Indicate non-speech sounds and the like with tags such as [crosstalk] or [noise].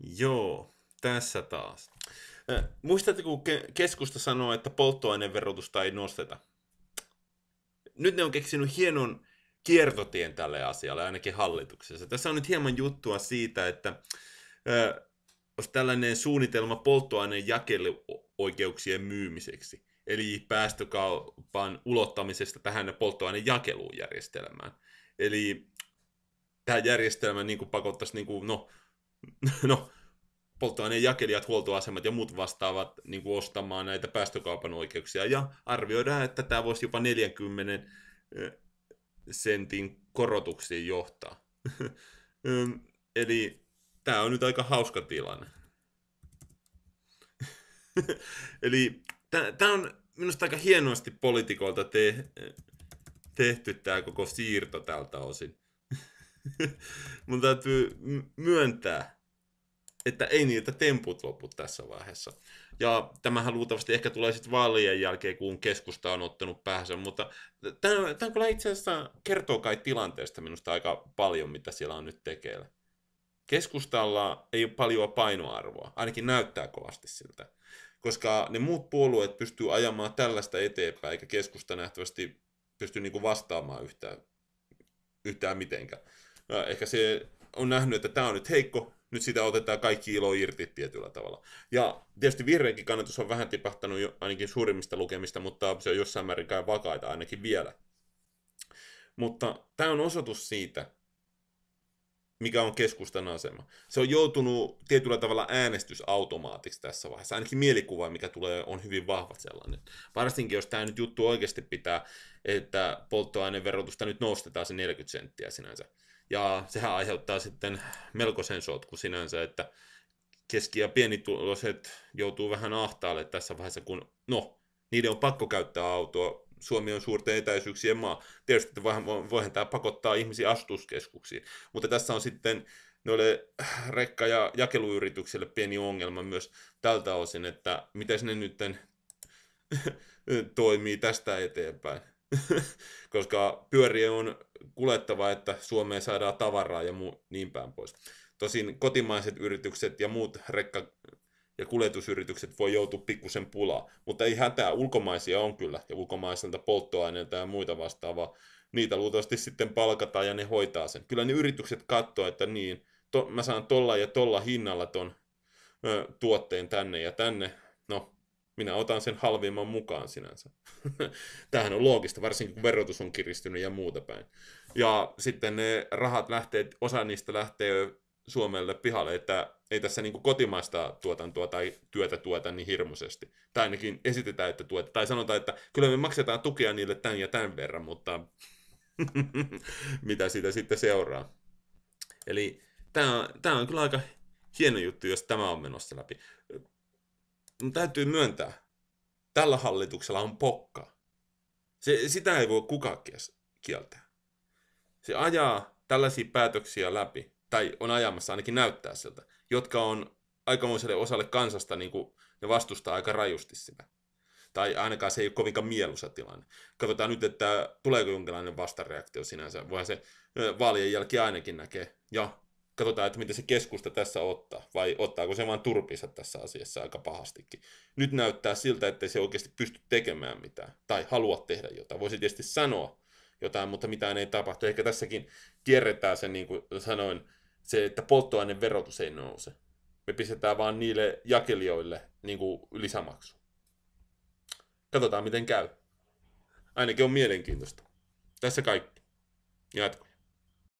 Joo, tässä taas. Muistatteko, kun keskusta sanoo, että polttoaineverotusta ei nosteta? Nyt ne on keksinyt hienon kiertotien tälle asialle, ainakin hallituksessa. Tässä on nyt hieman juttua siitä, että äh, olisi tällainen suunnitelma polttoaineen jakeluoikeuksien myymiseksi, eli päästökaupan ulottamisesta tähän polttoaineen jakelujärjestelmään. Eli tähän järjestelmään niin kuin pakottaisi, niin kuin, no, no, polttoaineen jakelijat, huoltoasemat ja muut vastaavat niin kuin ostamaan näitä päästökaupan oikeuksia. Ja arvioidaan, että tämä voisi jopa 40 sentin korotuksiin johtaa. [laughs] Eli tämä on nyt aika hauska tilanne. [laughs] Eli tämä on minusta aika hienosti politikolta te- tehty tämä koko siirto tältä osin. [laughs] Mun täytyy myöntää, että ei niitä temput lopu tässä vaiheessa. Ja tämähän luultavasti ehkä tulee sitten vaalien jälkeen, kun keskusta on ottanut päähänsä, mutta tämä, tämä kyllä itse asiassa kertoo kai tilanteesta minusta aika paljon, mitä siellä on nyt tekeillä. Keskustalla ei ole paljon painoarvoa, ainakin näyttää kovasti siltä, koska ne muut puolueet pystyy ajamaan tällaista eteenpäin, eikä keskusta nähtävästi pysty niinku vastaamaan yhtään, yhtään mitenkään. Ehkä se on nähnyt, että tämä on nyt heikko, nyt sitä otetaan kaikki ilo irti tietyllä tavalla. Ja tietysti vihreänkin kannatus on vähän tipahtanut jo ainakin suurimmista lukemista, mutta se on jossain määrin vakaita ainakin vielä. Mutta tämä on osoitus siitä, mikä on keskustan asema. Se on joutunut tietyllä tavalla äänestysautomaatiksi tässä vaiheessa. Ainakin mielikuva, mikä tulee, on hyvin vahva sellainen. Varsinkin, jos tämä nyt juttu oikeasti pitää, että polttoaineverotusta nyt nostetaan se 40 senttiä sinänsä ja sehän aiheuttaa sitten melkoisen sotku sinänsä, että keski- ja pienituloiset joutuu vähän ahtaalle tässä vaiheessa, kun no, niiden on pakko käyttää autoa. Suomi on suurten etäisyyksien maa. Tietysti että voihan tämä pakottaa ihmisiä astuskeskuksiin. Mutta tässä on sitten noille rekka- ja jakeluyrityksille pieni ongelma myös tältä osin, että miten ne nyt [laughs] toimii tästä eteenpäin. [laughs] Koska pyöriä on kulettava, että Suomeen saadaan tavaraa ja muu, niin päin pois. Tosin kotimaiset yritykset ja muut rekka- ja kuljetusyritykset voi joutua pikkusen pulaa, mutta ei hätää, ulkomaisia on kyllä, ja ulkomaiselta polttoaineilta ja muita vastaavaa. Niitä luultavasti sitten palkataan ja ne hoitaa sen. Kyllä ne yritykset katsoo, että niin, to, mä saan tolla ja tolla hinnalla ton ö, tuotteen tänne ja tänne. No, minä otan sen halvimman mukaan sinänsä. [laughs] Tämähän on loogista, varsinkin kun verotus on kiristynyt ja muuta päin. Ja sitten ne rahat lähtee, osa niistä lähtee Suomelle pihalle, että ei tässä niin kotimaista tuotantoa tai työtä tueta niin hirmuisesti. Tai ainakin esitetään, että tueta. Tai sanotaan, että kyllä me maksetaan tukea niille tämän ja tämän verran, mutta [laughs] mitä siitä sitten seuraa. Eli tämä, tämä on kyllä aika hieno juttu, jos tämä on menossa läpi. Mutta täytyy myöntää, tällä hallituksella on pokka. Se, sitä ei voi kukaan kieltää. Se ajaa tällaisia päätöksiä läpi, tai on ajamassa, ainakin näyttää siltä, jotka on aikamoiselle osalle kansasta, niin kuin ne vastustaa aika rajusti sitä. Tai ainakaan se ei ole kovinkaan mieluisa tilanne. Katsotaan nyt, että tuleeko jonkinlainen vastareaktio sinänsä. Voihan se vaalien jälkeen ainakin näkee. Ja katsotaan, että miten se keskusta tässä ottaa, vai ottaako se vaan turpinsa tässä asiassa aika pahastikin. Nyt näyttää siltä, että se oikeasti pysty tekemään mitään, tai halua tehdä jotain. Voisi tietysti sanoa jotain, mutta mitään ei tapahtu. Ehkä tässäkin kierretään se, niin kuin sanoin, se, että polttoaineverotus ei nouse. Me pistetään vaan niille jakelijoille niin kuin lisämaksu. Katsotaan, miten käy. Ainakin on mielenkiintoista. Tässä kaikki. Jatko.